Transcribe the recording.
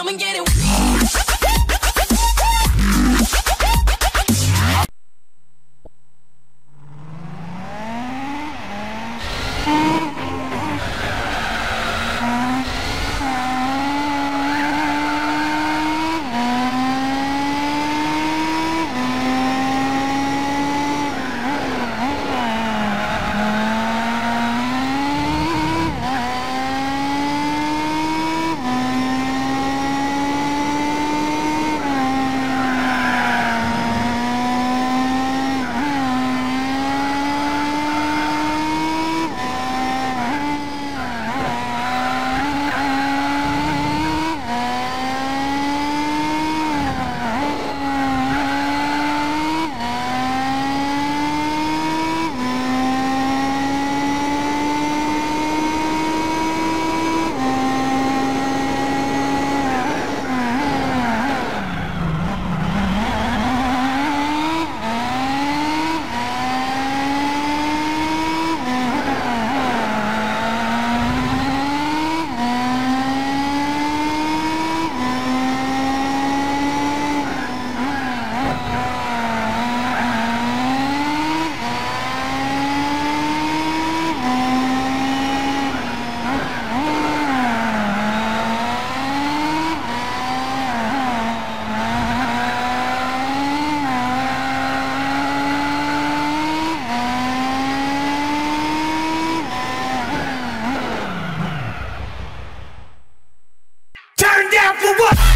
Come and get it. For what?